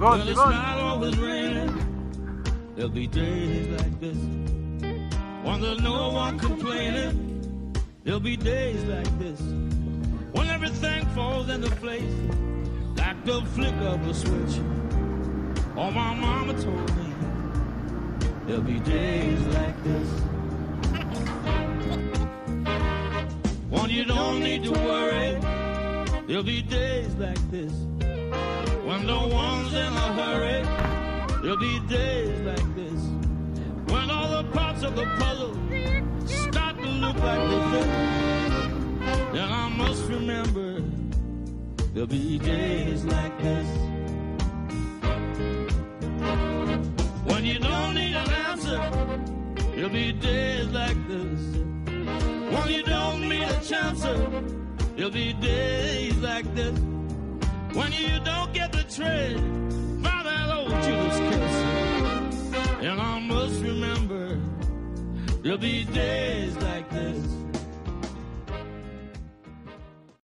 Well, it's not always raining. There'll be days like this. When there's no one complaining. There'll be days like this. When everything falls into place. Like the flick of a switch. Oh, my mama told me. There'll be days like this. When you don't need to worry. There'll be days like this. When no one's in a hurry. There'll be days like this. When all the parts of the puzzle start to look like they fit. Then I must remember there'll be days like this. When you don't need an answer, there'll be days like this. When you don't need a chance, there'll be days like this. When you don't get the trade, I must remember there'll be days like this.